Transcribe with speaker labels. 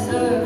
Speaker 1: deserve.